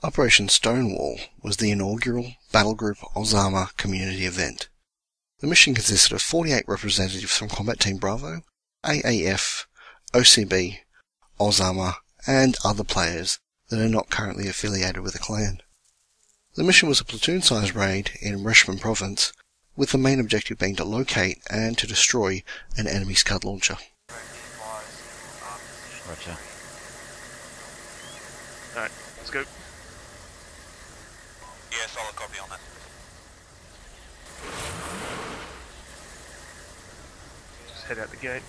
Operation Stonewall was the inaugural Battlegroup AusArma community event. The mission consisted of 48 representatives from Combat Team Bravo, AAF, OCB, AusArma, and other players that are not currently affiliated with the clan. The mission was a platoon-sized raid in Rasman province, with the main objective being to locate and to destroy an enemy Scud launcher. Roger. Alright, let's go. Yeah, solid copy on that. Just head out the gate.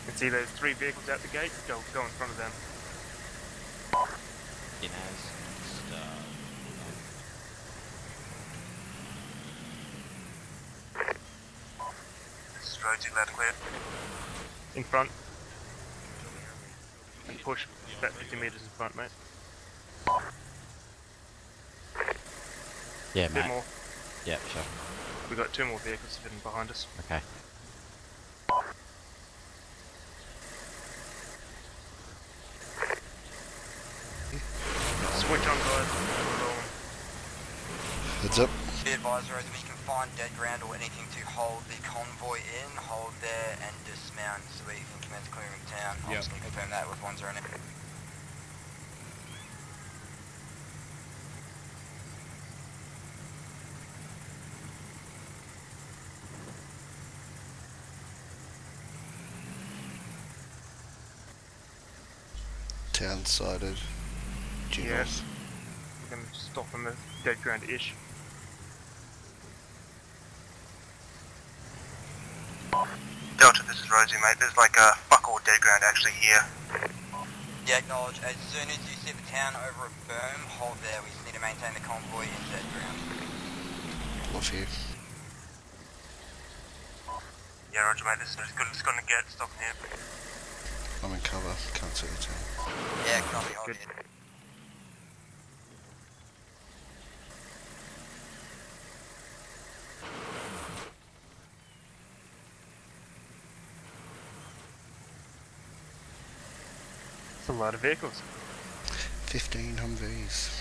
You can see there's three vehicles out the gate. Go, go in front of them. In as star. This is Rosie, loud and clear. In front. And push about 50 meters in front, mate. Yeah, A bit mate. more. Yeah, sure. We've got two more vehicles hidden behind us. Okay. Switch on, guys. Heads up. Be advised, Rosie, if you can find dead ground or anything to hold the convoy in, hold there and dismount so we can commence clearing the town. I'm Yep. just going to confirm that with 109. Town sided. Yes. We're going to stop on the dead ground-ish. Delta, this is Rosie, mate. There's like a fuck all dead ground actually here. Yeah, acknowledge. As soon as you see the town over a berm, hold there. We just need to maintain the convoy in dead ground. Off you. Yeah, Roger, mate. This is as good as it's going to get. Stopping here. I'm in cover. Can't see the town. Yeah, copy. Hold Good. here. It's a lot of vehicles. 15 Humvees.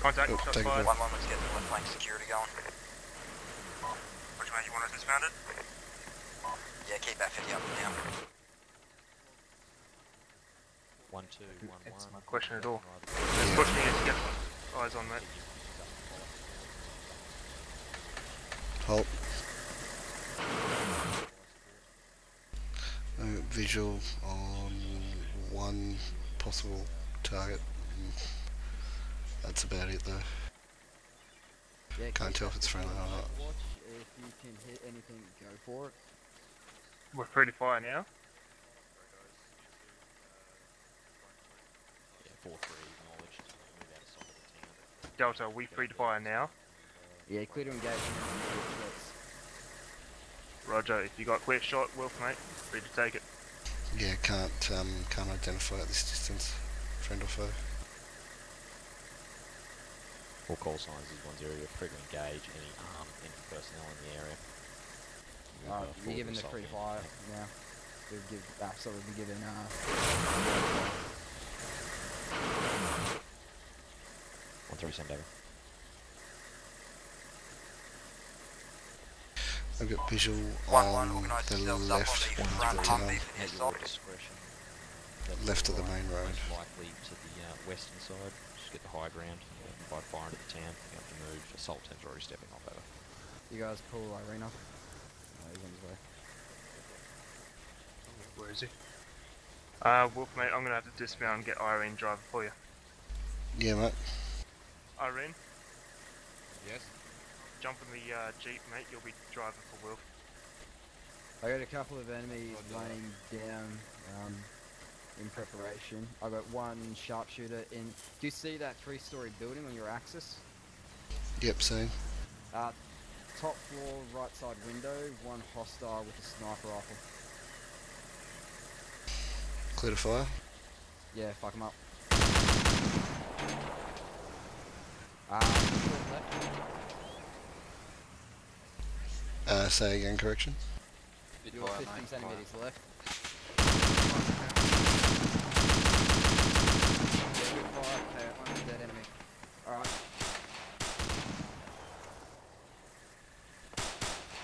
Contact, Oh, shots take a fired. One, one, let's get the left flank security going. Which mate, you want us dismounted? Yeah, keep that 50 up and down. One, two, one, Answer one. my question at all. Right. Let's push me in. Get eyes on, mate. Halt. No visual on one possible target. That's about it though. Yeah, Can't tell if it's friendly or not. Watch if you can hit anything, go for it. We're free to fire now. Yeah, four, three, acknowledged. Move outside of the town. Delta, are we free to fire now? Yeah, clear to engage and then shoot shots. Roger, if you got clear shot, Wilf, mate, free to take it. Yeah, can't um, can't identify at this distance, friend or foe. All call signs is one zero. You're free to engage any armed enemy personnel in the area. With, Alright, uh, you're full giving the assault free in. fire now. We'll give absolutely given uh One three, send over. I've got visual One, one, on organise the yourselves up left the of the Humvee town. for the At your assault. discretion. Left, Left of the main road. Most likely to the uh, western side. Just get the high ground. Uh, provide fire into the town. You have to move. Assault team's already stepping off over. you guys pull Irene up. Oh, he's on his way. Where is he? Uh, Wilf, mate, I'm gonna have to dismount and get Irene driver for you. Yeah, mate. Irene, Yes? Jump in the uh, jeep, mate. You'll be driving for Will. I got a couple of enemies Roger. laying down um, in preparation. I got one sharpshooter in. Do you see that three-story building on your axis? Yep, same. Uh, top floor, right side window, one hostile with a sniper rifle. Clear to fire. Yeah, fuck him up. Uh, left. Uh, say again, correction. Bit You're higher, 15 centimeters left. Yeah, good fire. I'm a enemy. Alright.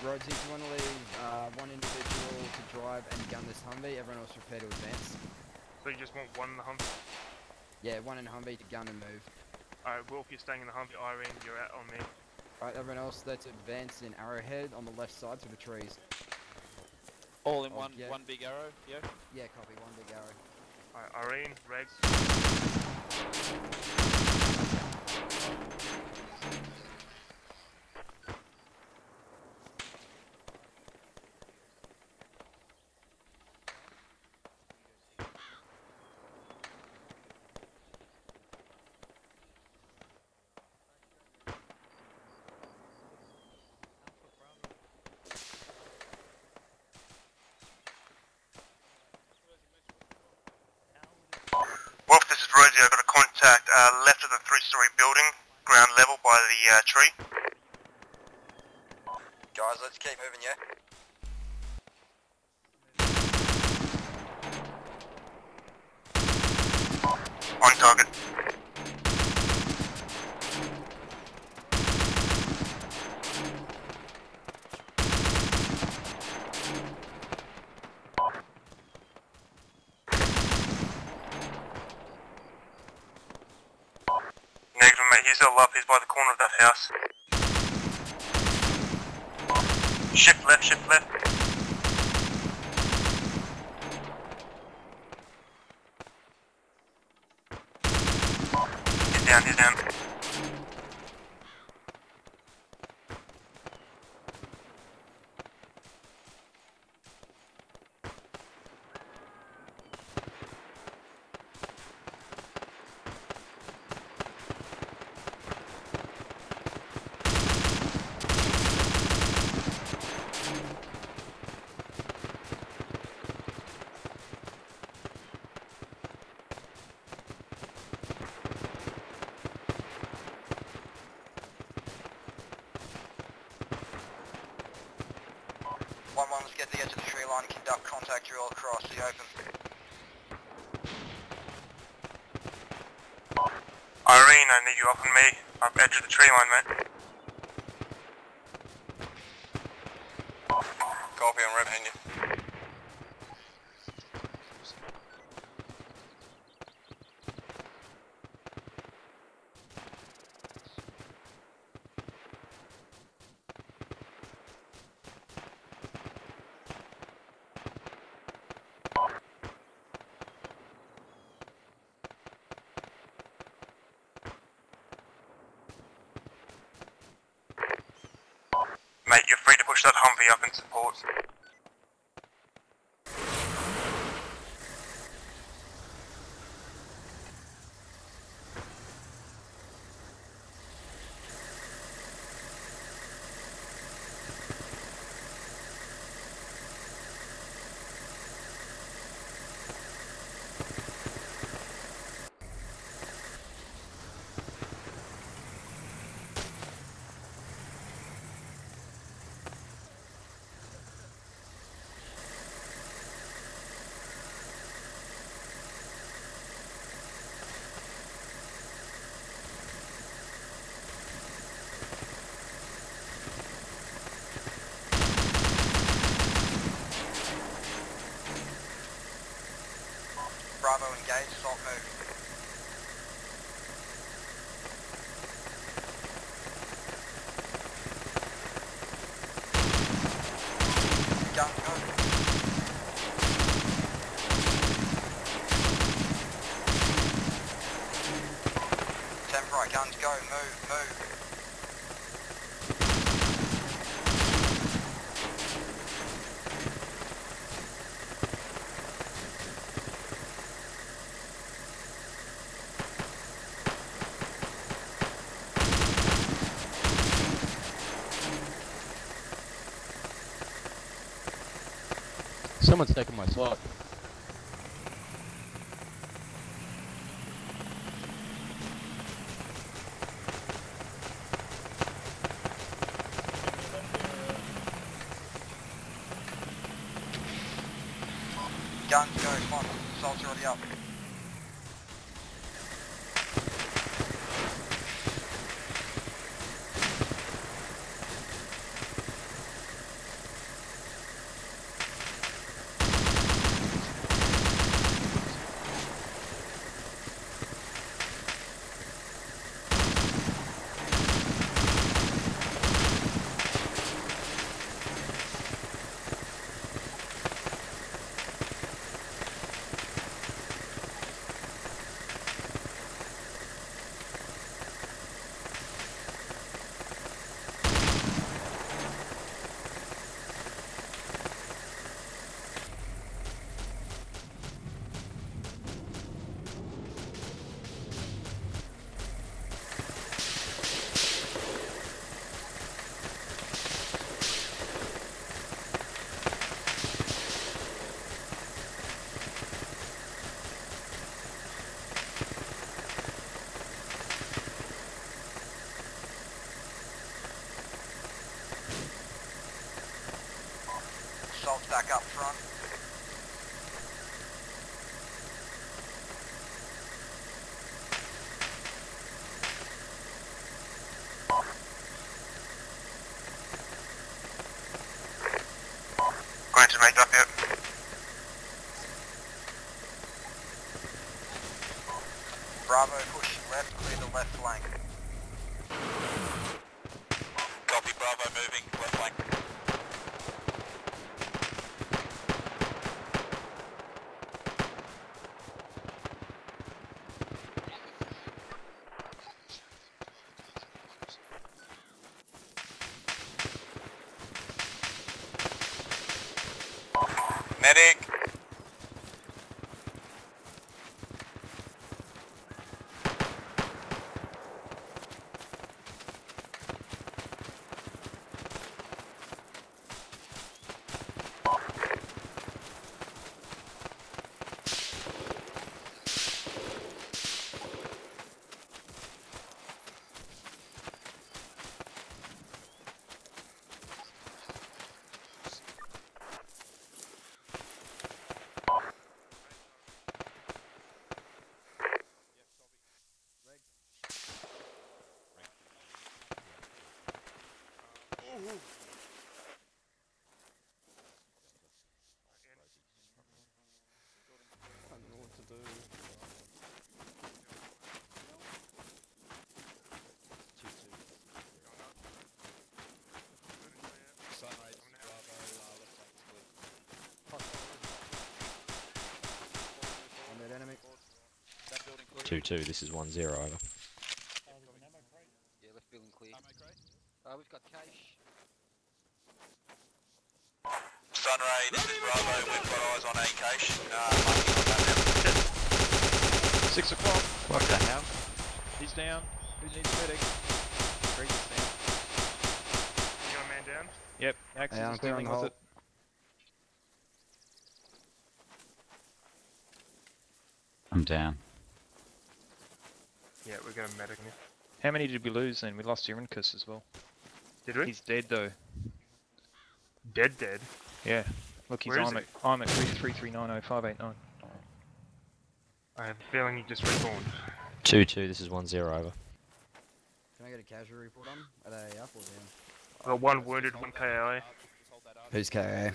Rhodesy, do you want to leave uh, one individual to drive and gun this Humvee? Everyone else prepare to advance. So you just want one in the Humvee? Yeah, one in the Humvee to gun and move. Alright, Wilf, you're staying in the Humvee. Irene, you're out on me. Alright, everyone else, let's advance in Arrowhead on the left side through the trees. All in Oh, one yeah. one big arrow, yeah? Yeah, copy, one big arrow. Alright, Irene, Regs. I've got a contact uh, left of the three-story building, ground level by the uh, tree. Guys, let's keep moving, yeah? On target. Negative, mate. He's still up. He's by the corner of that house. Shift left, shift left. He's down, he's down. One one, let's get to the edge of the tree line and conduct contact drill across the open. I need you up on me, up edge of the tree line, mate. Copy, I'm right behind you. Mate, you're free to push that Humvee up in support. Someone's taking my slot. Guns go, come on. Assault's already up. Medic! 2-2, this is 1-0 over. Many did we lose then? We lost Irenicus as well. Did we? He's dead though. dead dead. Yeah. Look, he's Where is I'm at I'm at three three three nine oh five eight nine. I have a feeling he just respawned. Two two. This is one zero over. Can I get a casual report on? Are they up or down? I got one wounded, one KIA. Just hold that up. Who's KA? Side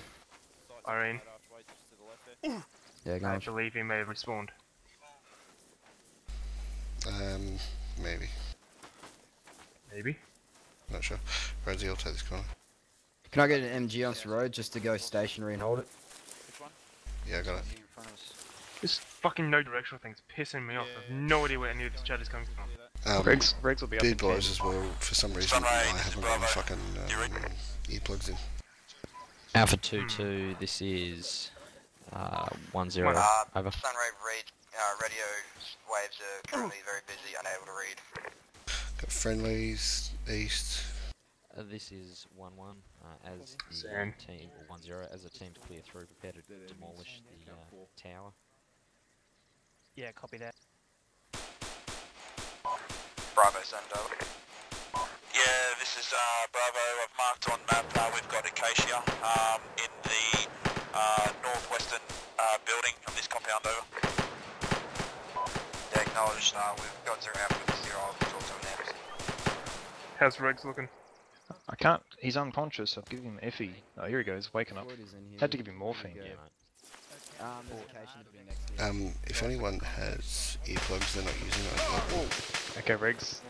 Irene. side archway just to the left there. Yeah, go I on. believe he may have respawned. Um, maybe. Maybe. Not sure. Rosie, I'll take this corner. Can I get an MG on this road just to go stationary and hold it? Which one? Yeah, I got it. Here in front of us. This fucking no directional thing's pissing me off. I have no idea where any of this chat is coming from. Clear that. Um, Greg's Greg's will be up in beard blows as well. For some reason, Sunray, I this haven't got my fucking You um, earplugs in. Alpha two two. This is uh one zero Uh, over. Sunray read, uh, radio waves are currently very busy, unable to read. Got friendlies east. Uh, this is one one. Uh, as the Sand. team or one zero. As a team to clear through, prepare to demolish the uh, tower. Yeah, copy that. Bravo, send over. Yeah, this is uh, Bravo. I've marked on map. Uh, we've got Acacia um, in the uh, northwestern uh, building. Of this compound over. Yeah, acknowledged. Uh, we've got zero out with zero. I'll talk to him next. How's Regs looking? I can't. He's unconscious. I've given him Effie. Oh, here he goes, waking up. Void is in here. Had to give him morphine. Yeah, you mate. go. Um, there's a cache in the building next to you. Um, if anyone has earplugs they're not using, I'd like them. Okay, Regs.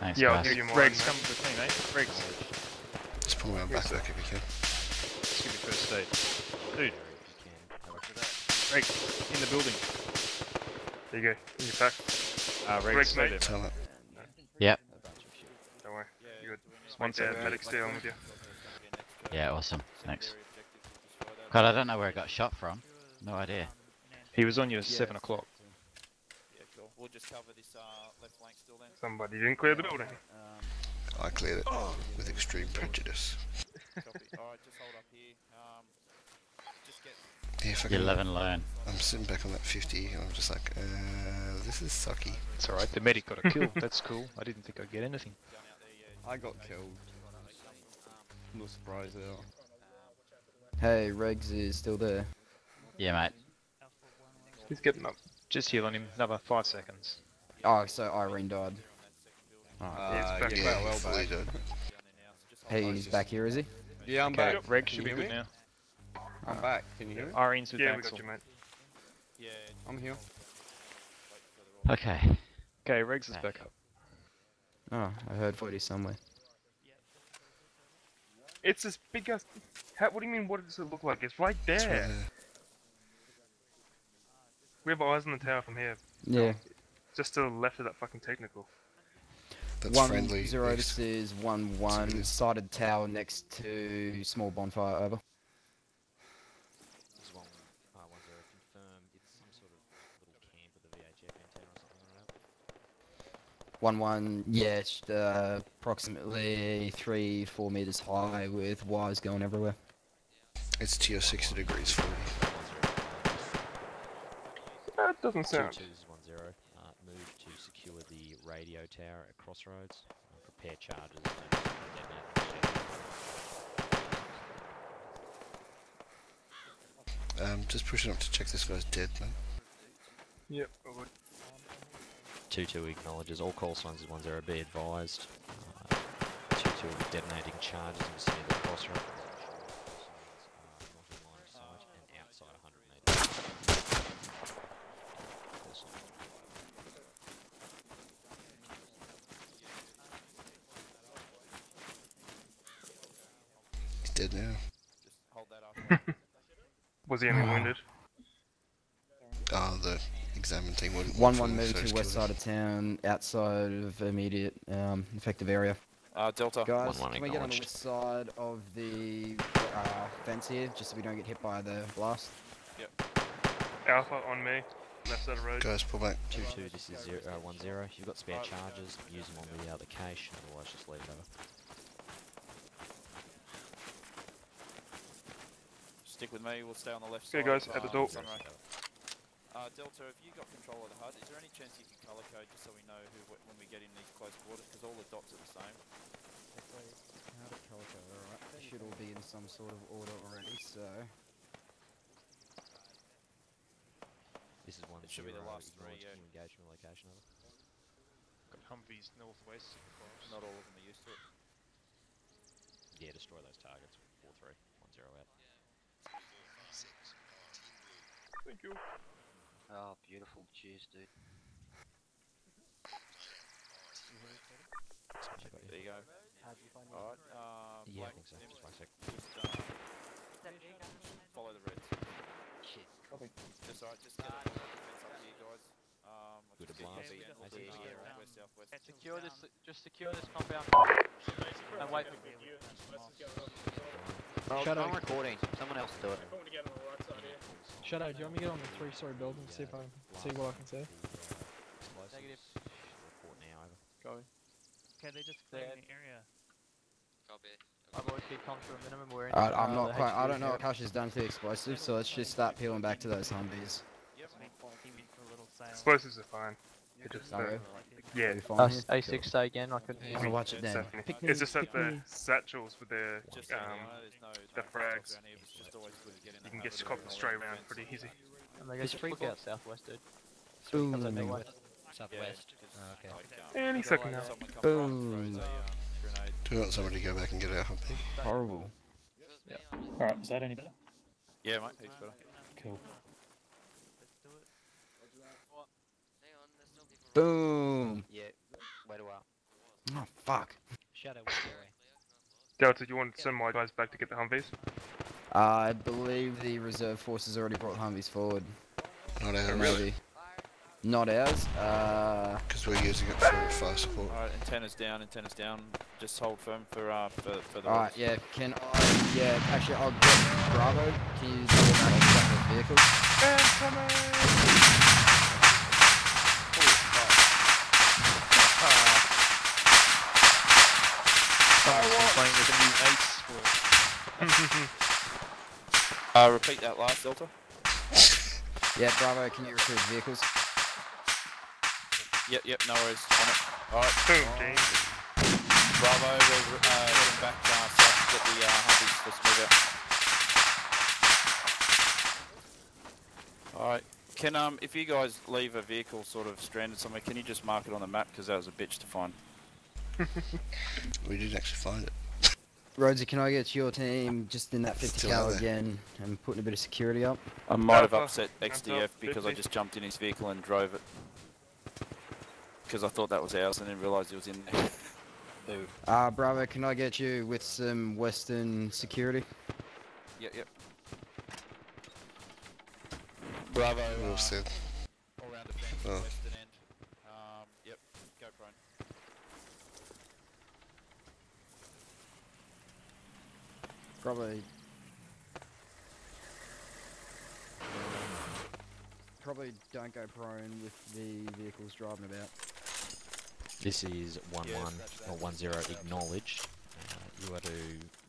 Thanks, Yeah, I'll guys. give you mine. Regs, mate. come with me, mate. Regs, Just pull me on backpack if you can. let's give you first aid. Dude, If you can. Have a- Regs, in the building. There you go. In your pack. Uh, Regs, Regs, mate. Tell it. Yep. A bunch of shit. Don't worry. Yeah, You good. do we need One Make the second. medics dealing with you. Yeah, awesome. Thanks. secondary objectives to destroy that? God, I don't know where I got shot from. No idea. He was on you at Yeah, 7 o'clock. Yeah, cool. We'll just cover this uh, left flank still then. Somebody didn't clear the building. Um, I cleared it oh. with extreme prejudice. Alright, just hold up here. Um, just get Yeah, if I can, 11 lone. I'm sitting back on that 50 and I'm just like, uh, this is sucky. It's alright, the medic got a kill. That's cool. I didn't think I'd get anything. I got killed. No surprise there. hey, Regs is still there. Yeah, mate. He's getting up. Just heal on him. Another 5 seconds. Oh, so Irene died. Uh, back yeah, well, well, well fully back. dead. Hey, he's back here, is he? Yeah, I'm Okay, back. Regs Can should be hear good me? now. I'm back. Can you hear me? Irene's with Yeah, we Axel. got you, mate. Yeah, I'm here. wait for the roll. Okay. Okay, Regs is Back. back up. Oh, I heard 40 somewhere. It's this big ass. How, what do you mean? What does it look like? It's right It's there. right there. We have eyes on the tower from here. Yeah. Just to the left of that fucking technical. That's one friendly. zero. This is one one. Civilian. Sided tower next to small bonfire. Over. This is one, uh, one zero confirmed. It's some sort of little camp with a VHF antenna or something on it. One one. Yeah, uh, approximately three four meters high with wires going everywhere. It's TO 60 degrees 40. That doesn't Two sound. two is one zero. Uh, move to secure the radio tower at Crossroads. Uh, prepare charges and detonate. Um, just pushing up to check this guy's dead, man. Yep. I would. Two two acknowledges all call signs as is one zero. Be advised. Uh, two two will detonating charges in the vicinity of the crossroads. Uh, not in line of sight and outside 100 metres. Call sign. He's dead now. Just hold that up. Was he any wounded? The examine team wouldn't. One for one the moving to west kill. side of town, outside of immediate um, effective area. Uh, Delta. Guys, one can we get on the acknowledged. west side of the uh, fence here, just so we don't get hit by the blast? Yep. Alpha on me. Left side of road. Guys, pull back. Two two. This is zero uh, one zero. You've got spare charges. Use them on the other cache. Otherwise, just leave it over. Stick with me. We'll stay on the left Okay, side. Okay, guys, at the um, door. Sunray. Uh, Delta, have you got control of the HUD? Is there any chance you can color code just so we know who when we get in these close quarters? Because all the dots are the same. Should all be in some sort of order already, so... This is one It should be the last three, acknowledge yeah. new engagement location over. Got Humvees northwest of. Not all of them are used to it. Yeah, destroy those targets. Four three one zero out. Thank you. Oh, beautiful. Cheers, dude. Smash it, got you. There you go. Alright, um, Yeah, I think so. Just one sec. just, uh, follow the reds. Shit. Just alright, just get a defense up here, guys. Um, Good just get advance. We'll As be you here, go. west. Secure this. Just secure this compound. And wait for Shadow. I'm recording. Someone else do it. Shadow, do you want me to get on the three-story building to see if I can see what I can see? Negative. Report now over. Go. Okay, they just cleared the area. I've always keep comms to a minimum. We're in. Alright, I'm uh, not quite. I don't know what here. Has done to the explosives, so let's just start peeling back to those Humvees. Yep. Make for a little sail. Explosives are fine. It just, uh, really? Yeah. We fine Uh. A6 say again, I couldn't hear I'll watch it then. Stephanie. Pick It's just that the satchels with the Just you um, know, there's no the frags, around here, it's just always good to get in you can get of, copping uh, straight wearing around pretty easy. And they Just just look look out southwest, dude. Boom. Comes out that. Southwest. because, Oh, okay. um, Any second now. someone comes Boom. around and throws a, grenade, Do you want somebody to go back and get our humpy? Horrible. Alright, is that any better? Yeah, mate, he's better. Cool. Boom. Yeah, wait a while. Oh fuck. Shadow was scary. Delta, do you want to send my guys back to get the Humvees? I believe the reserve forces already brought Humvees forward. Not ours. really. Not ours. Uh, Because we're using it for fire support. Alright, antennas down, antennas down. Just hold firm for uh for, for the Alright, yeah, can I, yeah, actually I'll get Bravo, can you do that on the vehicles? Uh, repeat that last Delta. Yeah, Bravo, can you recruit vehicles? Yep, yep, no worries. On it. Alright. Boom, James. Bravo, we're uh, heading back uh, south to get the uh, Humvees. Let's move out. Alright. Can um, if you guys leave a vehicle sort of stranded somewhere, can you just mark it on the map because that was a bitch to find. We did actually find it. Rosie, can I get your team just in that 50 Still cal out there. again and putting a bit of security up? I might have upset XDF Alpha, because I just jumped in his vehicle and drove it. Because I thought that was ours and then realised it was in there. Boo. Uh, Bravo, can I get you with some Western security? Yep, yep. Bravo. Well uh, said. all round defence, Oh. western end. Um, yep, go prone. Probably. Probably don't go prone with the vehicles driving about. This is 1 Yeah, 1 scratch that. or 1 0 acknowledged. Uh, you are to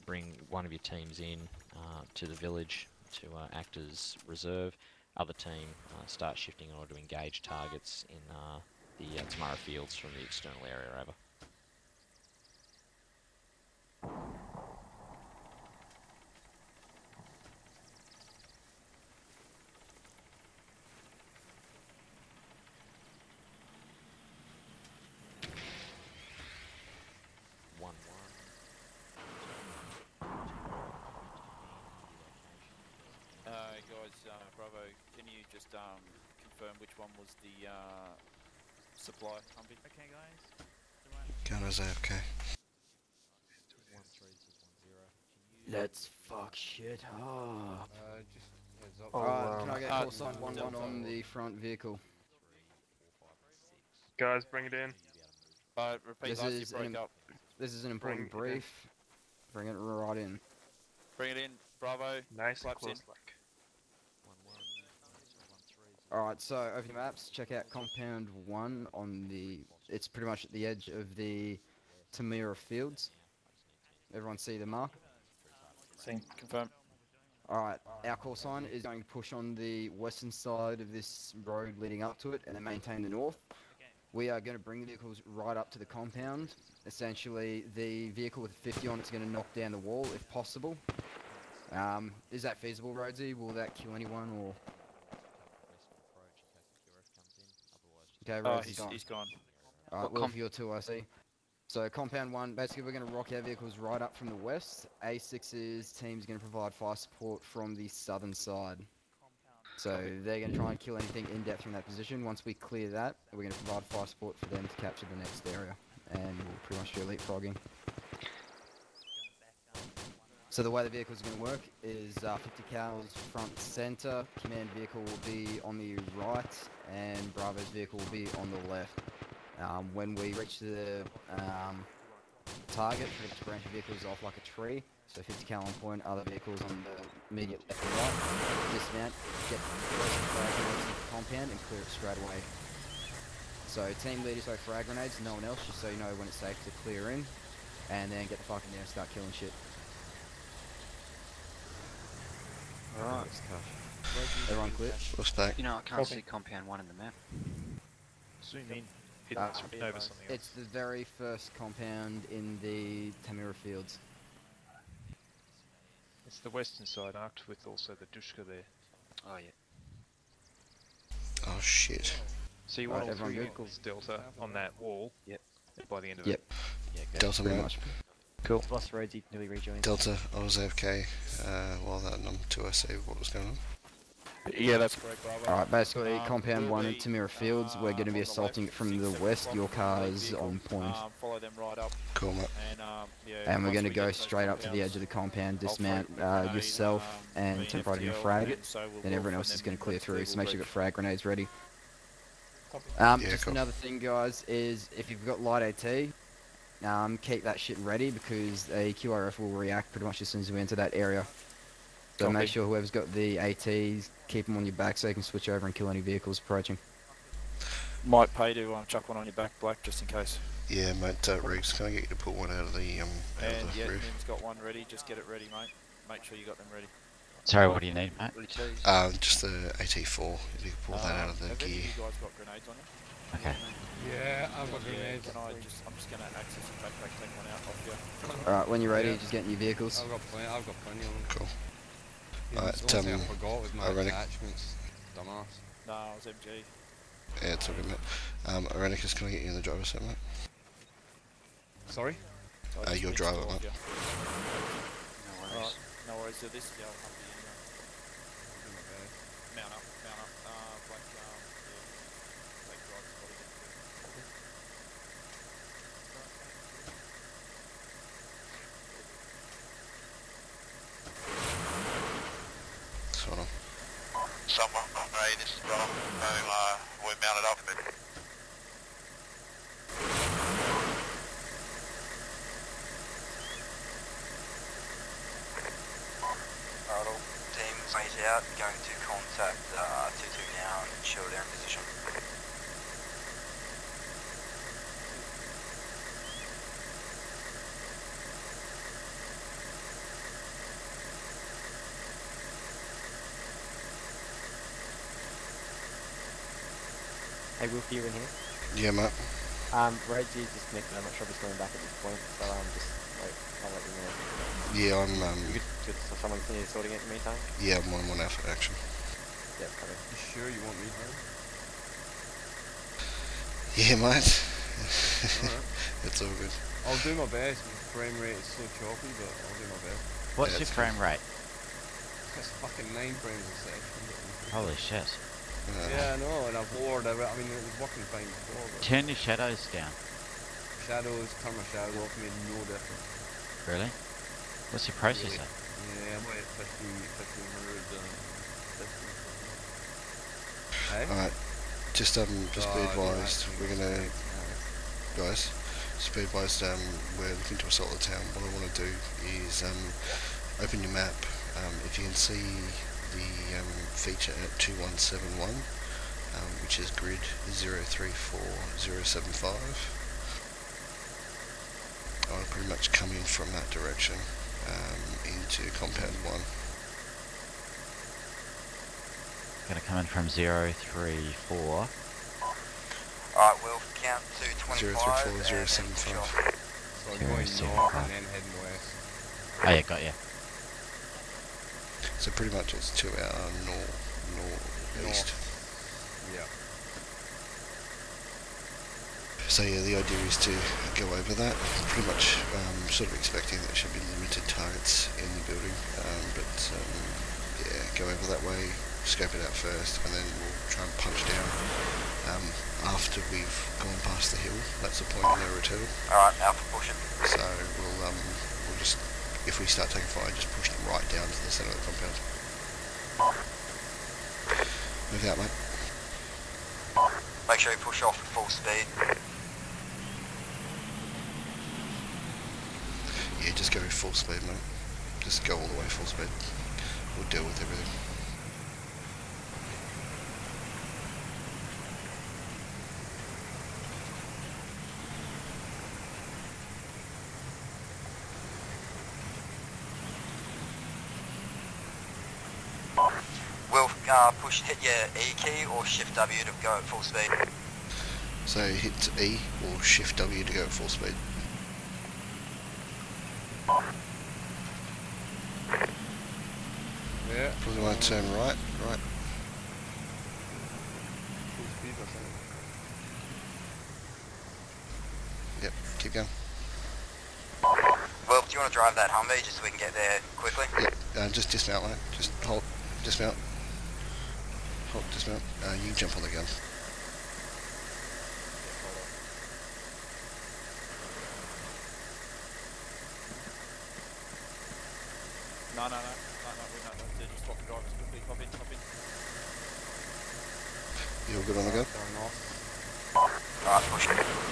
bring one of your teams in uh, to the village to uh, act as reserve. Other team uh, start shifting in order to engage targets in uh, the uh, Tamara Fields from the external area over. One one. Uh, guys, uh, Bravo, can you just um, confirm which one was the uh, supply Humvee? Okay, guys. Gunner's AFK. One three this is one zero. Can you Let's fuck shit up. Uh, just heads up. Oh, Alright, can um, I get uh, call sign 1 1 on the front vehicle? Guys, bring it in. Uh, repeat This is an- up. This is an important Bring it brief. Bring it right in. Bring it in, Bravo. Nice and close like. one one. So one three. Alright, so open your maps, check out compound 1 on the. It's pretty much at the edge of the Tamira Fields. Everyone see the mark? Same. Confirm. Alright, our call sign is going to push on the western side of this road leading up to it and then maintain the north. We are going to bring the vehicles right up to the compound. Essentially, the vehicle with 50 on it's going to knock down the wall if possible. Um, is that feasible, Rhodesy? Will that kill anyone or? Aggressive approach in case the QRF comes in. Otherwise, just Okay, Oh, Rhodesy's he's, gone. he's gone. Alright, What Will, com- for your two, I see. So compound one, basically we're going to rock our vehicles right up from the west. A6's team's going to provide fire support from the southern side. So they're going to try and kill anything in depth from that position. Once we clear that, we're going to provide fire support for them to capture the next area. And we'll pretty much do leapfrogging. So the way the vehicles are going to work is uh, 50 cals front center, command vehicle will be on the right, and Bravo's vehicle will be on the left. Um, when we reach the um, target, pretty much branch the vehicles off like a tree. So 50 cal on point, other vehicles on the immediate left and right. Dismount, get the frag grenades into the compound and clear it straight away. So team leaders throw frag grenades, no one else, just so you know when it's safe to clear in. And then get the fucking down and start killing shit. Alright. Everyone clear? What's that? You know, I can't Copy. see compound one in the map. Zoom in. Hit Uh, written over something else. It's the very first compound in the Tamira Fields. It's the western side arced with also the Dushka there. Oh yeah. Oh shit. So you Right, want all everyone three good? angles delta on that wall. Yep. By the end of Yep. it. Yeah. Delta Pretty man. much. Cool. Lost Rosie nearly rejoined. Delta, I was AFK uh, while that number two I see what was going on. Yeah, that's correct, Bravo. Alright, basically, Um, compound we'll one be, at Tamira Fields. We're going to um, be on the assaulting it from the west. Your complete car's on point. Um, follow them right up. Cool, mate. And, um, yeah, And we're going to we go straight up to the edge of the compound, dismount uh, yourself um, and me attempt right to frag and it. so we'll Then everyone else is going to clear through, so make sure you've got frag grenades ready. Um, Yeah, just cool. another thing, guys, is if you've got light AT, um, keep that shit ready because a QRF will react pretty much as soon as we enter that area. So Copy. make sure whoever's got the ATs, keep them on your back so you can switch over and kill any vehicles approaching. Might pay to um, chuck one on your back, Black, just in case. Yeah, mate, uh, Riggs, can I get you to pull one out of the um out And of the yeah, roof? Nim's got one ready. Just get it ready, mate. Make sure you got them ready. Sorry, what do you need, mate? Uh, just the AT4. If you can pull that out of the have any gear. of you guys got grenades on you? Okay. Yeah, I've got Yeah, grenades. can I just, I'm just going to access your backpack, take one out off you. Alright, when you're ready, Yeah. just get in your vehicles. I've got plenty. I've got plenty of them. Cool. Yeah, Alright, it's the one thing um, I forgot with my Ironic- attachments. Dumbass. No, it was MG. Yeah, it's all good, mate. Um, Irenicus, can I get you in the driver's seat, mate? Sorry? So I Uh, your driver, all mate. No worries. Alright, no worries. So this, yeah, I'll have the uh, mount up, mount up. Uh, like, um, yeah, take drive spot again. Sort of. Someone, hey, this is Rob. So, uh, we're mounted up. Alright, all teams made out, going to contact uh, 2-2 now and ensure they're position. Hey, Wilf, you in here? Yeah, mate. Um, Rosie is disconnected. I'm not sure if he's coming back at this point, so um, just wait. I'll let you know. Yeah, I'm um. You good? Good. So someone continue sorting it in the meantime. Yeah, I'm on one alpha action. Yep, coming. You sure you want me home? Yeah, mate. Alright. it's all good. I'll do my best. My frame rate is so choppy, but I'll do my best. What's Yeah, your it's frame rate? It's fucking 9 frames a second. Holy shit. Uh, Yeah, I know, and I've lowered every, I mean, it was working fine before, but Turn your shadows down. shadows, turn my shadows off made no difference. Really? What's your processor? Yeah, I'm at 50, 1500 um, distance. Hey? Alright, just um, just be Oh, I don't advised, actually we're gonna, guys, just be advised, um, we're looking to assault the town. What I want to do is um, open your map. Um, if you can see the um, feature at 2171, um, which is grid 034075. I'll pretty much come in from that direction um, into compound 1. Gonna come in from zero three four. Alright, we'll count to 25 034, and then 075. So I'm Zero, going seven, north five. and then heading west. Oh yeah, got you. So pretty much it's to our nor northeast. Yeah. So yeah, the idea is to go over that. Pretty much um, sort of expecting that there should be limited targets in the building, um, but um, yeah, go over that way, scope it out first, and then we'll try and punch down um, after we've gone past the hill. That's the point of no return. Alright, Alpha push it. So we'll um, we'll just if we start taking fire, just push them right down to the centre of the compound. Move out, mate. Make sure you push off at full speed. Yeah, just go full speed, mate. Just go all the way full speed. We'll deal with everything. We'll uh, push hit your E key or shift W to go at full speed. So hit E or Shift W to go at full speed. Yeah. Probably want to turn right, right. Full speed or something. Yep, keep going. Well, do you want to drive that Humvee just so we can get there quickly? Yep, uh, just dismount it. Just hold, dismount. Hold, dismount. Uh, you jump on the gun. No, no, no, no, no, we don't have to just swap drivers quickly. Hop in, hop in. You all good on the gun? Going off. Alright, push it.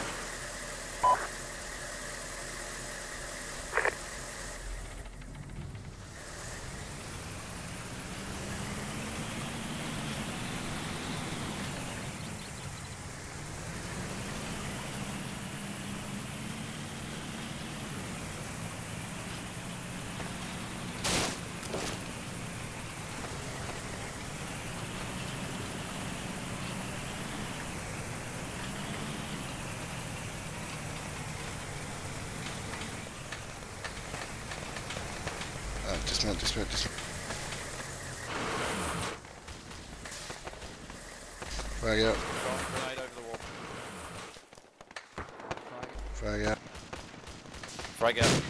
Uh, dismount, dismount, dismount. Frag out, Drive grenade over the wall. frag out. Frag out.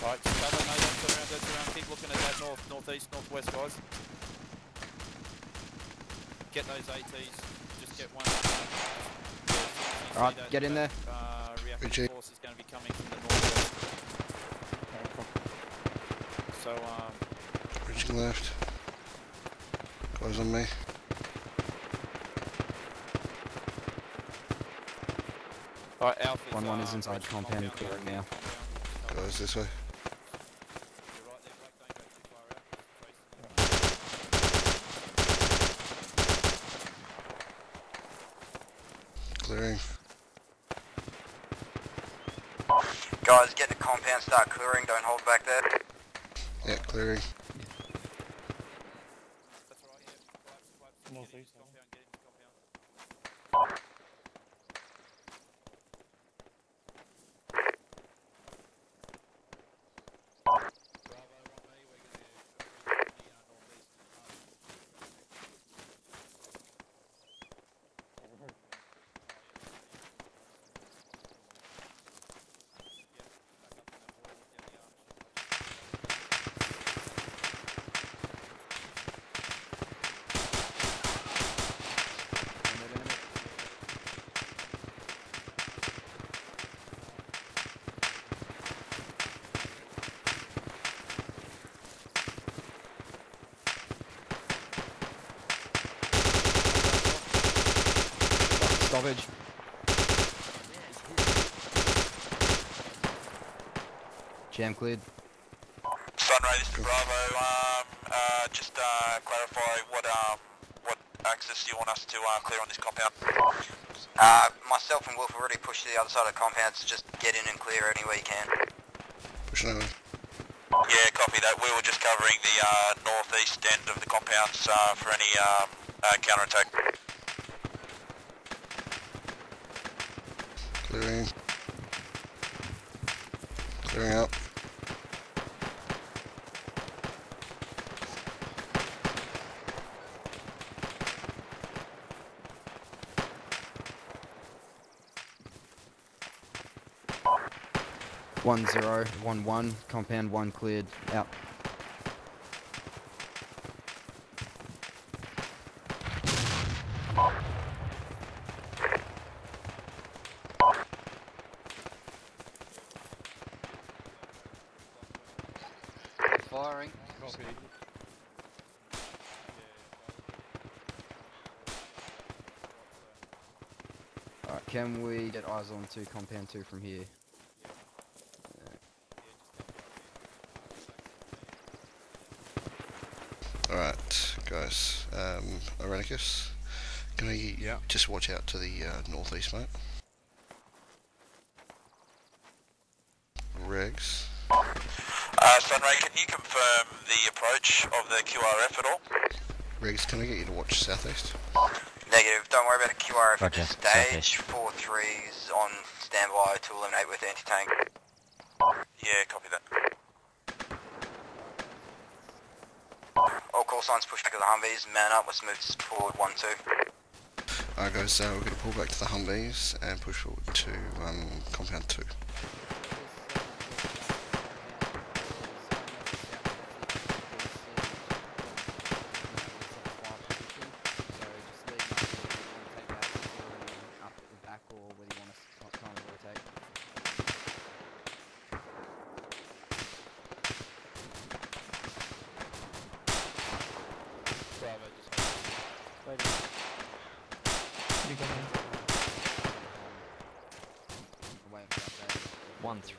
Right, just cover, no, don't turn around, don't turn around, keep looking at that north, northeast, northwest, guys. Get those ATs, just get one. Alright, get in there. Uh, Richie. force is going to be coming from the northwest. So, um, Bridging left. Guys on me. Alright, Alpha's, One one is uh, inside compound compound clearing now. Guys this way. You're right there, Black, don't go too far out. Clearing. Guys, get the compound, start clearing, don't hold back there. Yeah, clearing. Jam cleared. Sunray, this is Bravo. Um, uh, just uh, clarify what um, what access you want us to uh, clear on this compound. Uh, myself and Wolf have already pushed to the other side of the compound, so just get in and clear anywhere you can. Pushing over. Yeah, copy that. We were just covering the uh, northeast end of the compounds uh, for any um, uh, counterattack. Clearing. Clearing up. One zero, one one, compound one cleared, out. Firing. Copy. Alright, can we get eyes on to compound two from here? Alright, guys. Irenicus, can I Yeah. just watch out to the uh, northeast, mate? Regs. Uh, Sunray, can you confirm the approach of the QRF at all? Regs, can I get you to watch southeast? Negative. Don't worry about a QRF at Roger, this stage. Four threes on standby to eliminate with anti-tank. Yeah, copy that. All call signs push back to the Humvees. Man up. Let's move forward one two. Alright guys, so we're going to pull back to the Humvees and push forward to um, compound 2. One three.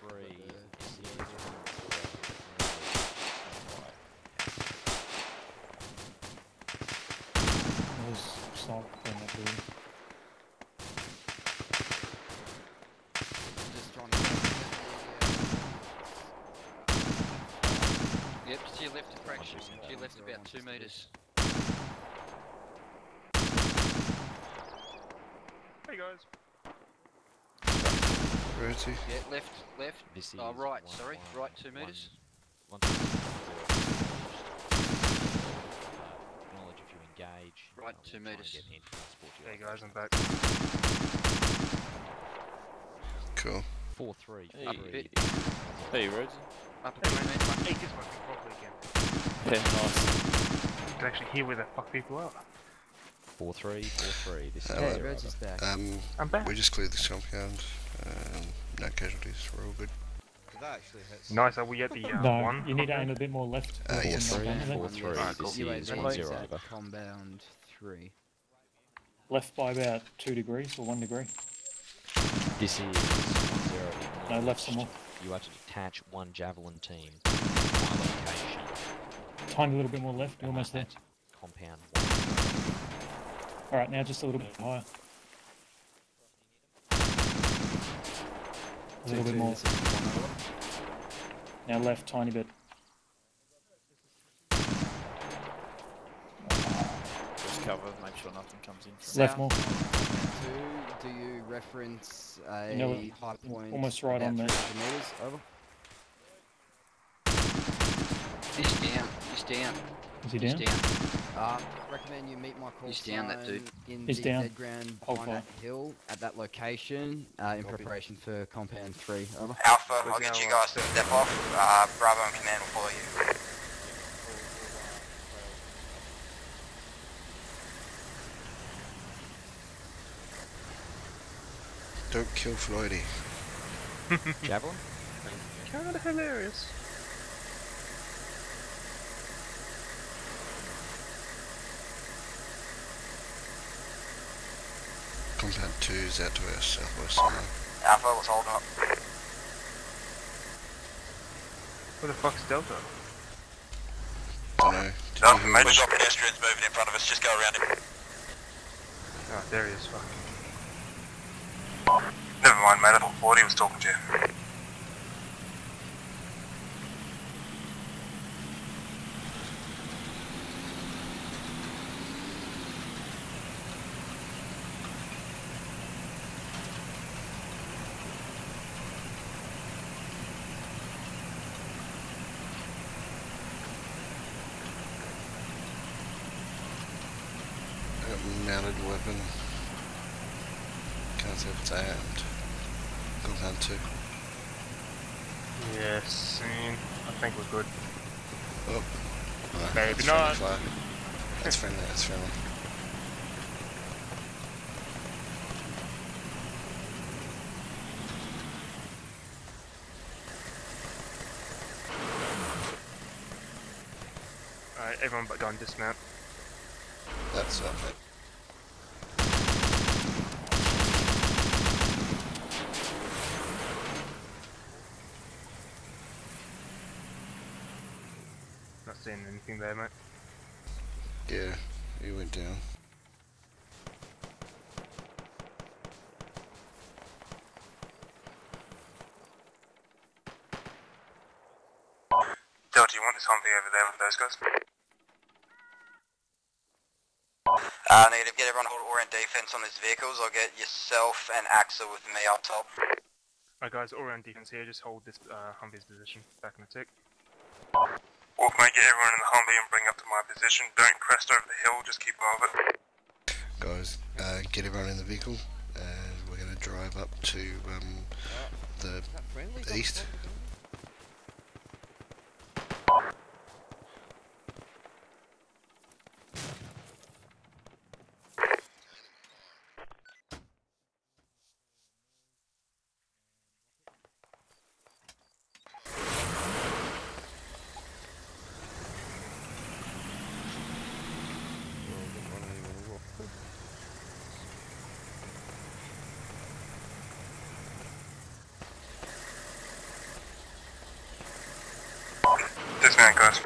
There's sniper in that building. Yep, to your left of fraction. To your left about two metres. Hey guys. Where is? Yeah, left, left. This oh, is right, one, sorry. one, right two metres. One, uh, acknowledge if you engage. Right, uh, two we'll try and metres. get in transport you Hey up. guys, I'm back. Cool. Four three. Hey. Up a bit. Hey, Rosie. Up a Hey bit, man, mate. my eight is working properly again. Yeah, nice. You can actually hear where the fuck people are. Four three. Four three. This is Uh, Hey, zero. Reg is back. Um, I'm back. we just cleared the compound. Um, no casualties, we're all good. That actually hits. Nice, are we at the uh, no, one? you need to aim a bit more left. Uh, before yes. you Three, knock onto four, that. three. Alright, cool. This You is wait, one Reg zero over. compound 3. Left by about two degrees or one degree. This is zero. No, left some more. You are to detach one javelin team to my. Tiny little bit more left. You're almost there. Compound one. All right, now just a little bit higher. A little bit more. Now left, tiny bit. Just cover, make sure nothing comes in. From Left more. Two, do you reference a You know high point? Almost right on there. 300 meters? Over. He's down. He's down. Is he He's down? Down. Uh, recommend you meet my call He's down, that dude. in He's the down. dead ground behind that hill at that location uh, in preparation for compound 3. Over. Alpha, I'll get you guys to step off. Uh, Bravo and Command will follow you. Don't kill Floydie. Javelin? Kind of hilarious. Compound 2 is out to our southwest somewhere. Alpha, let's hold up. Where the fuck's Delta? Don't know. Did No, you hear mate, we've got pedestrians moving in front of us. Just go around him. Oh, there he is, fuck. Never mind, mate. I thought Forty was talking to you. I got mounted weapon. Can't say if it's armed. Compound 2. Yes, seen. I think we're good. Oh. Alright, Maybe that's not. friendly fire. That's friendly, that's friendly. Alright, everyone but go and dismount. That's it. Not seeing anything there, mate. Yeah, he went down. Do you want this Humvee over there with those guys? Uh, negative, get everyone hold orient defense on these vehicles. I'll get yourself and Axel with me up top. Alright guys, all around defense here, just hold this uh, Humvee's position. Back in the tick. Wolf, mate, get everyone in the Humvee and bring up to my position. Don't crest over the hill, just keep above it. Guys, uh, get everyone in the vehicle and we're going to drive up to um, the east. Dismount, guys.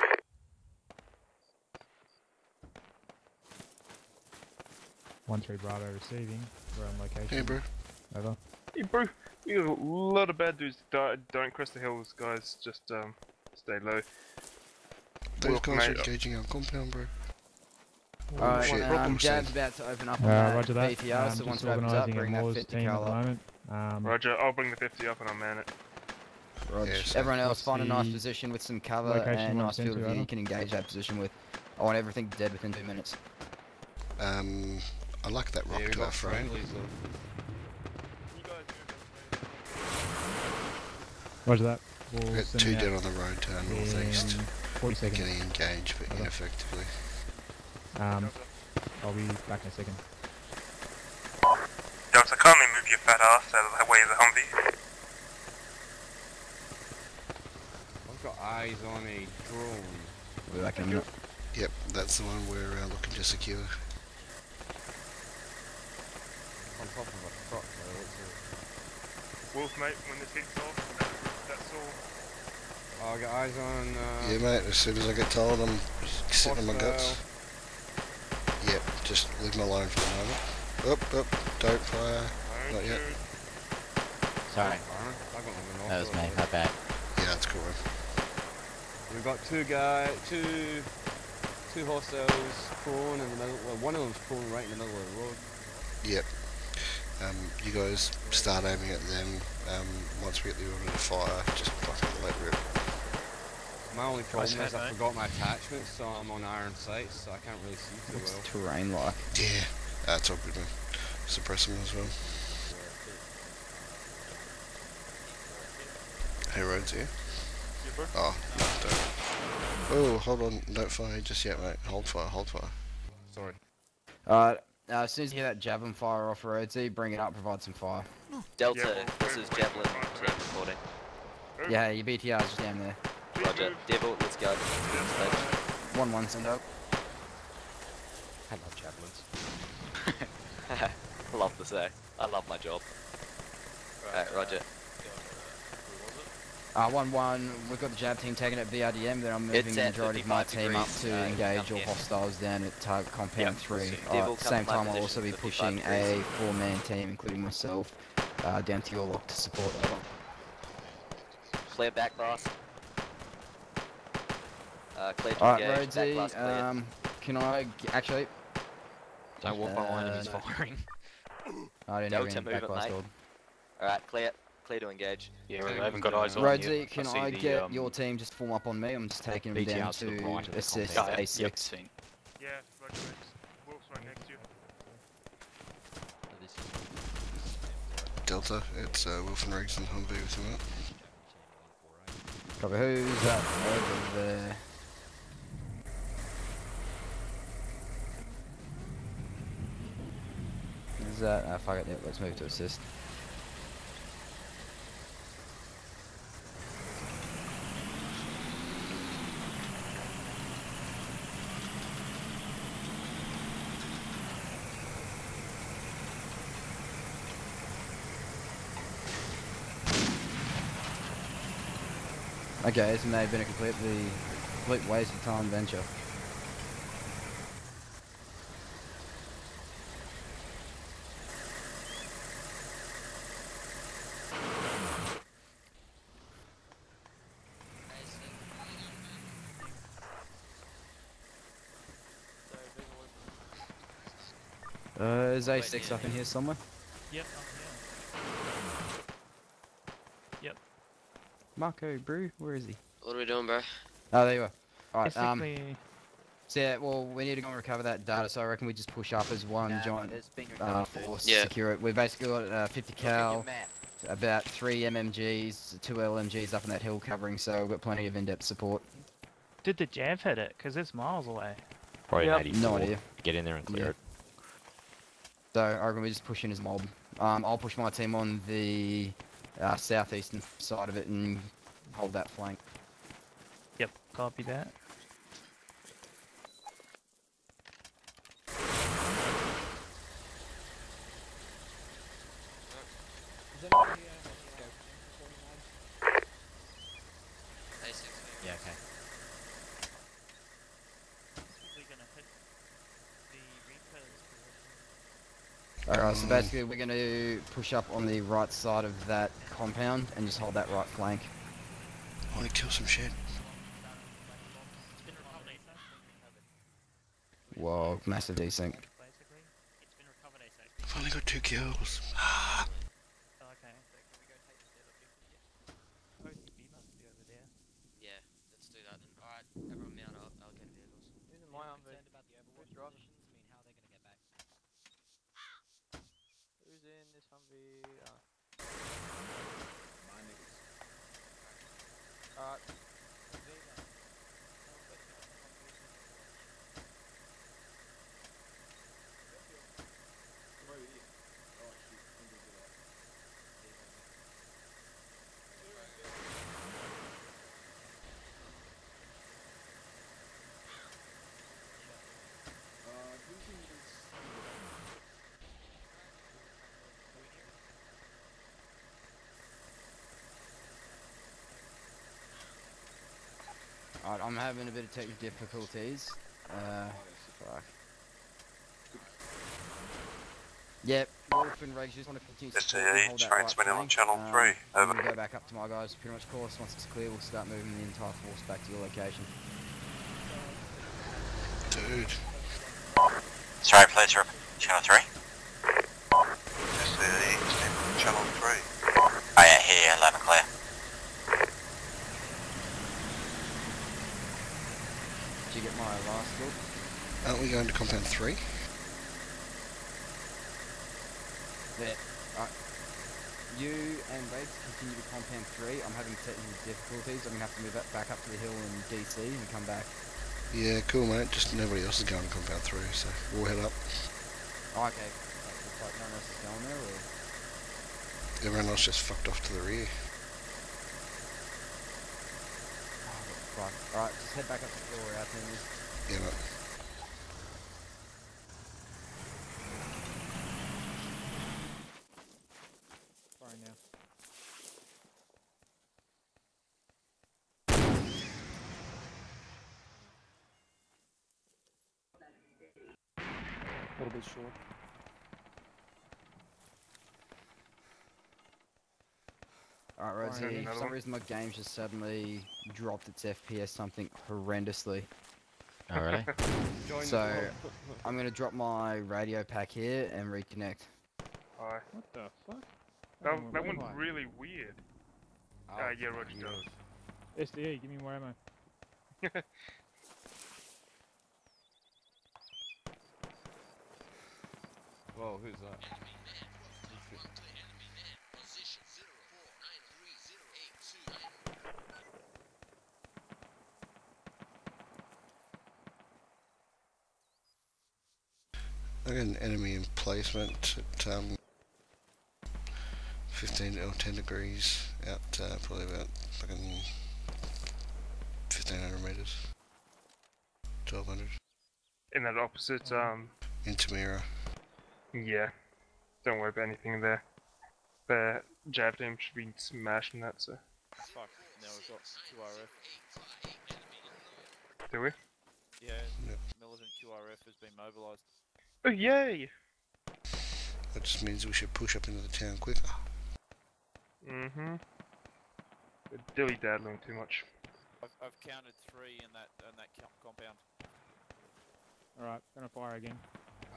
One three Bravo receiving. We're on location. Hey, bro. Over. Hey bro, we got a lot of bad dudes. Don't, don't crest the hills, guys. Just um, stay low. Those Wolf, guys are engaging our compound, bro. Alright, shit. um, Problem Jab's solved. about to open up Uh, on that roger that. BTR, um, so once just it opens up, organising bring a that 50 team at cal the up. moment. Um, Roger, I'll bring the 50 up and I'll man it. Roger. Yeah, so Everyone else find a nice position with some cover and you want nice field of view you can engage that position with. I want everything dead within two minutes. Um, I like that rock Yeah, we to got our front. friendlies though. Roger that. We'll We've got two out dead on the road to our northeast. in 40 seconds. Getting engaged, but Over. ineffectively. Um, I'll be back in a second. Delta, kindly move your fat ass out of the way of the Humvee. I've got eyes on a drone. We'll be back in a minute. Yep, that's the one we're uh, looking to secure. On top of a truck there, what's it? Wolf, mate, when this hits off, that's all. Oh, I got eyes on, uh... yeah, mate, as soon as I get told, I'm sitting on my guts. Yep, just leave me alone for the moment. Up, up, don't fire. Not yet. Sorry. Fire. I got nothing That was off me, it. my bad. Yeah, that's cool. Man. We've got two guy, two, two hostiles prone in the middle. Well, one of them's prone right in the middle of the road. Yep. Um, you guys start aiming at them. Um, once we get the order to fire, just fucking let rip. My only problem Nice is hat, I mate. forgot my attachments, so I'm on iron sights, so I can't really see too What's well. the terrain like? Yeah, that's all good, man. Suppress them as well. Hey, Rhodes here. Oh, no, don't. Oh, hold on, don't fire just yet, mate. Hold fire, hold fire. Sorry. Alright, uh, as soon as you hear that javelin fire off roadsy, bring it up, provide some fire. Delta, Yeah, well, this is wait, Javelin wait, team wait. reporting. Yeah, your BTR's just down there. Roger. Devil, let's go. Stage. 1-1 send up. I love javelins. I love to say. I love my job. Alright, Roger. Uh, 1-1, we've got the jab team taking at BRDM, then I'm moving It's the majority of my team up to uh, engage come all hostiles down at target compound Yep, 3. we'll. Uh, at the come same time, I'll also be 55 pushing a four-man team, including myself, uh, down to your lock to support that one. Clear back glass. Uh, clear to Alright, engage. Back glass Rhodesy, um, can I, g- actually, Don't walk behind him, he's Uh, firing. I didn't Delta, have any move back it, mate. Alright, clear. Clear to engage. Yeah, I haven't got eyes on you. Rhodesy, can see I the, get um, your team just form up on me? I'm just taking them down to the to right of the assist compound. A6. Yep, seen. Yeah, Roger. Wolf's right next to you. Delta, it's uh, Wilson Riggs and Humvee with you, mate. Copy, who's that over there? Is that, ah fuck it, yep, let's move to assist. Okay, this may have been a completely, complete waste of time venture. Uh, is A6 up in here somewhere? Yep, I'm here. Yep. Marco Brew, where is he? What are we doing, bro? Oh, there you are. Alright, um, Basically, so yeah, well, we need to go and recover that data, so I reckon we just push up as one Nah, giant it's uh, force Yeah. secure it. We've basically got uh, 50 cal, about 3 MMGs, 2 LMGs up in that hill covering, so we've got plenty of in-depth support. did the Jav hit it? Because it's miles away. Probably Yep. 84. No idea. Get in there and clear Yeah. it. So I reckon we just push in as mob. Um, I'll push my team on the uh, southeastern side of it and hold that flank. Yep, copy that. Yeah, okay. We're gonna hit the Reapers Alright, so basically we're going to push up on the right side of that compound and just hold that right flank. I want to kill some shit. Whoa, massive desync. I've only got two kills. Ah. Okay. Yeah, let's do that then. Alright, everyone mount up, allocate vehicles. Who's in my Humvee? Who's driving? Who's in this Humvee? Ah. Alright. Alright, I'm having a bit of technical difficulties. Uh, fuck. Yep, Wolf and Regs just want to continue to support and SAE, hold that transmitting right on channel Um, three, I'm over. gonna go back up to my guys, pretty much call us once it's clear, we'll start moving the entire force back to your location. Dude. Sorry, please, Rip. Channel 3? SAE, channel 3. Oh yeah, here, 11 clear. Did you get my last look? Aren't we going to compound three? Yeah. Alright. You and Regs continue to compound 3. I'm having technical difficulties. I'm gonna have to move that back up to the hill in DC and come back. Yeah, cool, mate. Just nobody else is going to compound three, so we'll head up. Oh, okay. Looks like no one else is going there, or? Everyone else just fucked off to the rear. Ah, fuck. Alright, just head back up to the floor out then. Yeah, mate. Sorry now. A little bit short. Alright, Fine, Rosie, for some one. reason my game just suddenly dropped its FPS something horrendously. Oh, really? So. I'm gonna drop my radio pack here and reconnect. Hi. What the fuck? That, Oh, that where went am I? really weird. Ah, yeah, Roger does. SDE, give me more ammo. Whoa, who's that? I got an enemy emplacement at um, 15 or 10 degrees out uh, probably about fucking 1500 meters. 1200. In that opposite, um, In Tamira. Yeah. Don't worry about anything there. The Jav team should be smashing that, so. Fuck, now we've got QRF. Do we? Yeah, Yep. militant QRF has been mobilised. Oh, yay! That just means we should push up into the town quicker. Mm-hmm. We're Dilly daddling too much. I've, I've counted three in that in that co- compound. Alright, gonna fire again.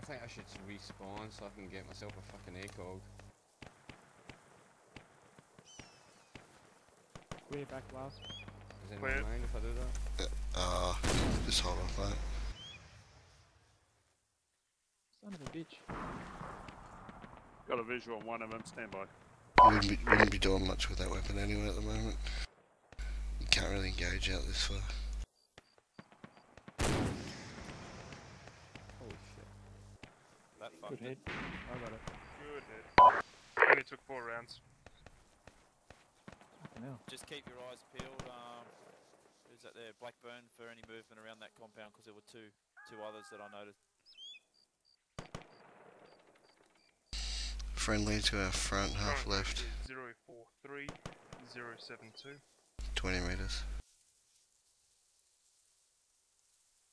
I think I should respawn so I can get myself a fucking ACOG. Way back last. Does anyone mind if I do that? Uh, just hold off that. Son of a bitch. Got a visual on one of them, stand by. Wouldn't be, wouldn't be doing much with that weapon anyway at the moment. You can't really engage out this far. Holy shit. That Good fucked hit. I got it. Good hit. Only took four rounds. Just keep your eyes peeled. Um, who's that there? Blackburn for any movement around that compound because there were two two others that I noticed. Friendly to our front, half Current left, is 043 072. 20 metres.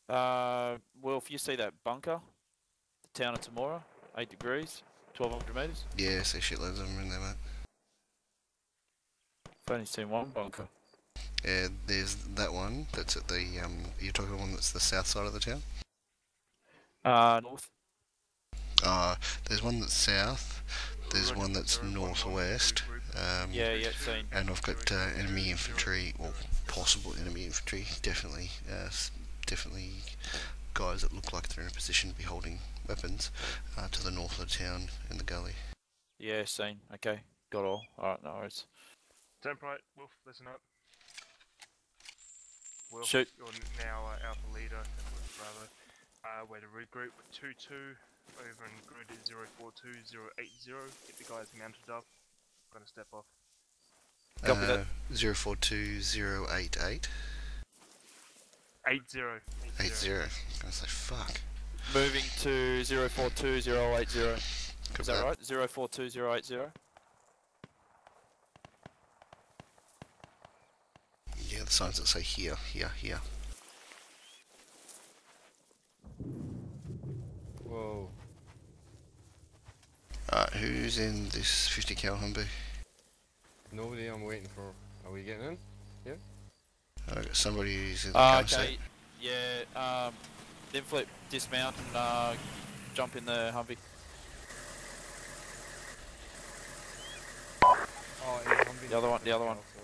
Uh, well, if you see that bunker, the town of Tamora, eight degrees, twelve hundred meters. Yeah, see shitloads of them in there, mate. I've only seen one bunker. Yeah, there's that one that's at the, um, you're talking the one that's the south side of the town? Uh, north. Uh, there's one that's south, there's one that's northwest, um, Yeah, yeah, seen. and I've got uh, enemy infantry, or possible enemy infantry, definitely, uh, definitely guys that look like they're in a position to be holding weapons uh, to the north of the town in the gully. Yeah, seen. Okay, got all. All right, no worries. Temperate, Wolf, listen up. Wolf, Shoot. you're now uh, Alpha Leader, Temperate Bravo. Uh, we're to regroup 2-2 over in grid 042080. Get the guys mounted up. Gonna step off. Copy that. Uh, 042088. 80. 80. I'm gonna say fuck. Moving to zero four two zero eight zero. Copy Is that right? Zero four two zero eight zero. Yeah, the signs that say here, here, here. Whoa. Alright, who's in this 50 cal Humvee? Nobody I'm waiting for. Are we getting in? Yeah? I got somebody who's in the Uh, car okay. Yeah. Um, then flip, dismount, and uh, jump in the Humvee. Oh, yeah, Humvee. The other one. The other one. Oh.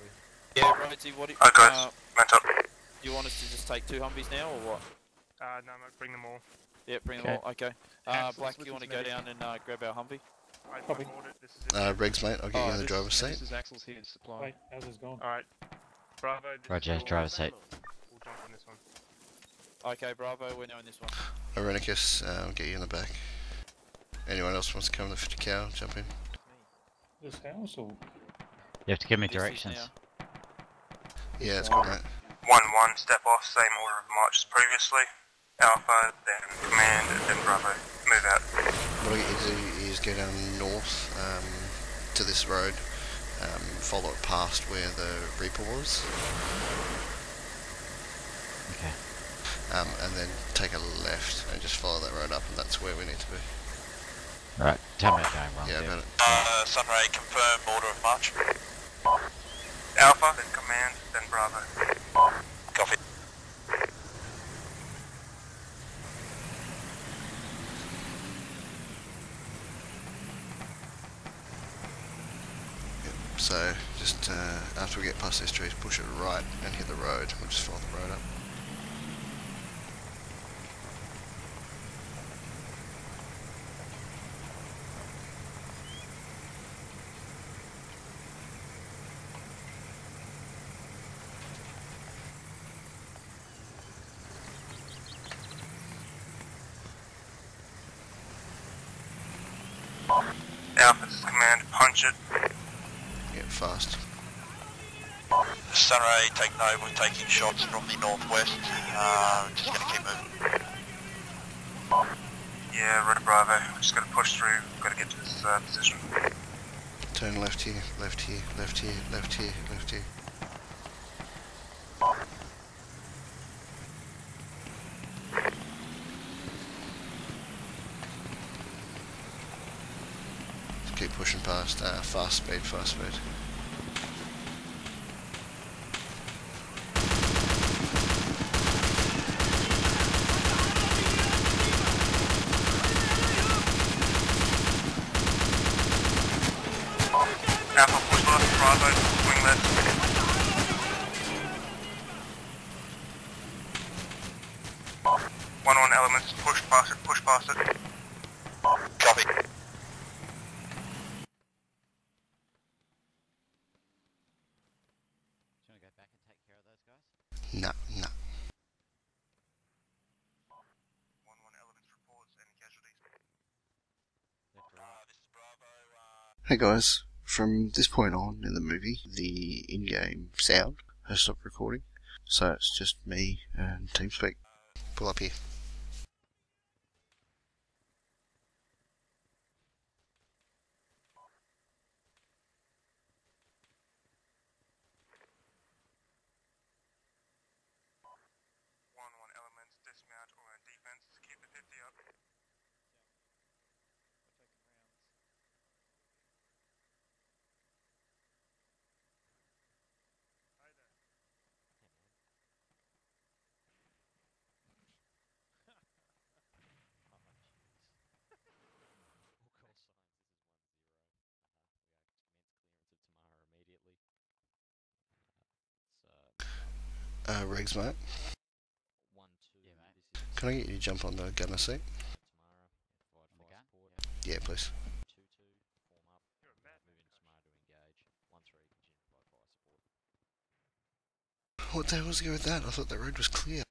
Yeah, Rosie, what do you, Hi guys, uh, mount up. do you want us to just take two Humvees now, or what? Uh, no, mate, bring them all. Yeah, bring Okay. them all. Okay. Uh, Black, with you want to go medic. down and uh, grab our Humvee? I Copy. ordered it. This is it. Uh, Regs, mate, I'll get Oh, you in the this- driver's This is Axel's here supply. Wait, how's this going? Alright. Bravo. Roger, driver's last seat. We'll jump on this one. Okay, Bravo, we're now in this one. Irenicus, uh, I'll get you in the back. Anyone else wants to come in the 50 cal, jump in. This house or? You have to give me This directions. now. Yeah, it's cool, mate. 1-1, step off, same order of march as previously. Alpha, then Command, then Bravo. Move out. What I get you to do is go down north um, to this road, um, follow it past where the Reaper was, Okay. Um, and then take a left and just follow that road up, and that's where we need to be. Alright, tell me I'm going wrong. Yeah, dude. about it. Uh, Sunray, confirm order of march. Alpha, then Command, then Bravo. Copy. So just uh, after we get past these trees, push it right and hit the road. We'll just follow the road up. Alpha, this is Command, punch it. Get fast. Sunray, take note, we're taking shots from the northwest. Uh, just gonna keep moving. Yeah, Red Bravo. We just going to push through. Gotta get to this uh, position. Turn left here, left here, left here, left here, left here. Just keep pushing past. Uh, fast speed, fast speed. Hey guys, from this point on in the movie, the in-game sound has stopped recording, so it's just me and TeamSpeak. Pull up here. mate. Can I get you to jump on the gunner seat? Yeah, please. What the hell was going with that? I thought the road was clear.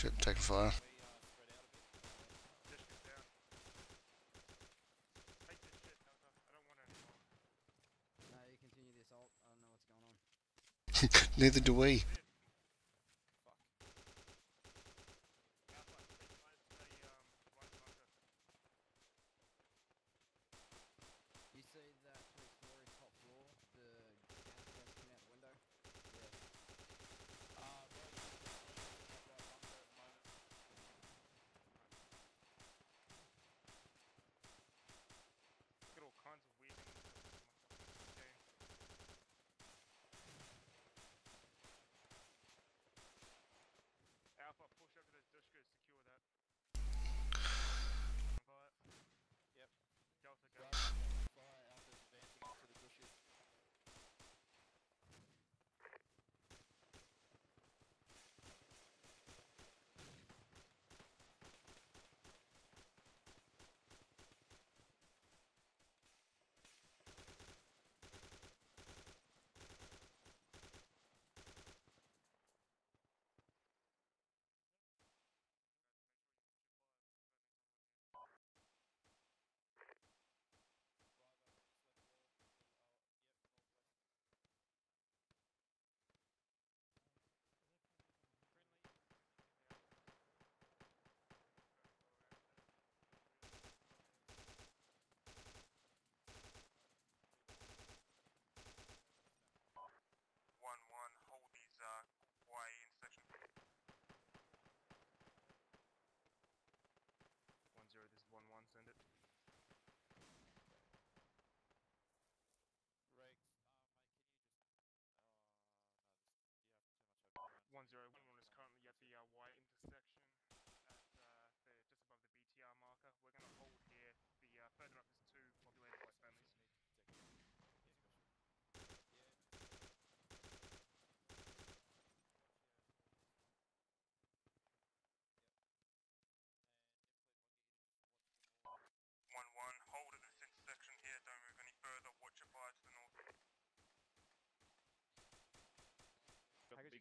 shit, taking fire. Neither do we.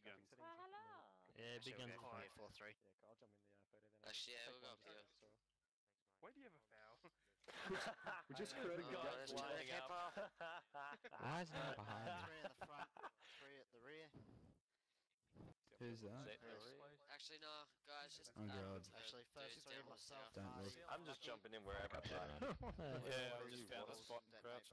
Got the big guns. Yeah, big guns. Yeah, four three. Yeah, I'll jump in the uh, photo then. Actually, yeah, Take we'll go one up to the here. left, so- Why do you have a foul? We just I know. heard guys that's lining Jack up. Why is no one behind me? Three at the front, three at the rear. Who's that? Actually, no, guys, just. Oh, um, God. Actually, first dudes three down myself. Don't Marty, look. I'm just jumping in wherever I Yeah. can. Yeah, Rory, we just found a Wallace, spot and detonate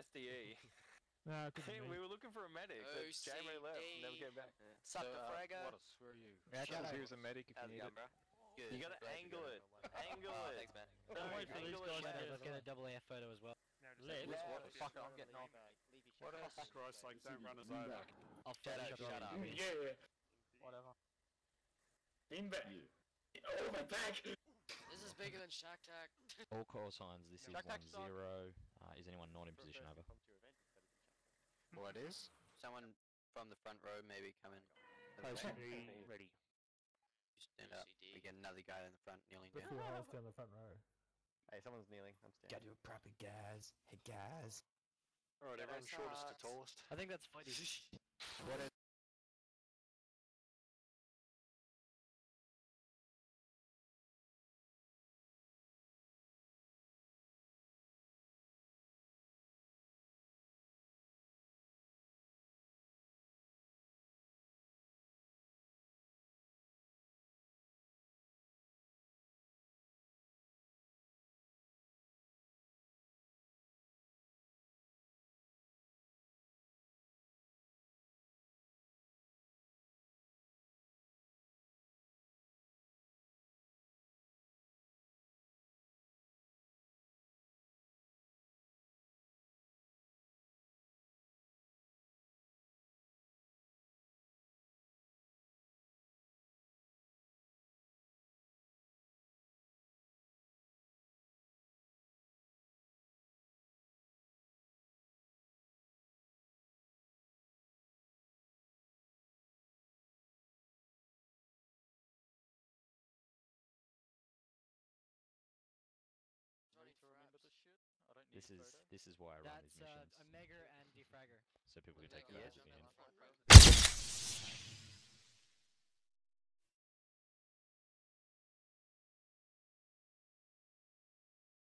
SDE. no, hey, we were looking for a medic, but Jamie left, never came back. Yeah. Suck so, the uh, fragger. What screw you. Actually, here's a medic if you need it. Good. You gotta angle it. Angle it. Thanks, man. Don't wait for these guys to get a double AF photo as well. No, what the fuck? I'm getting off. What the fuck, Christ? Like, don't run us over. I'll shut up. Shut up. Yeah. Whatever. In back. Oh, my back! This is bigger than ShackTac. All call signs, this Shack is 1-0. Uh, is anyone not in position? Over. Come to your event, it's better than chat. Well, it is. Someone from the front row maybe come in. Ready. You stand up. We get another guy in the front kneeling The down. full house down the front row. Hey, someone's kneeling. I'm standing. Gotta do it proper, guys. Hey, guys. Alright, everyone shortest to tallest. I think that's funny. What is This is this is why I run these That's uh, missions, a Megger and defragger. so people can take go photos jump of in me. the front row.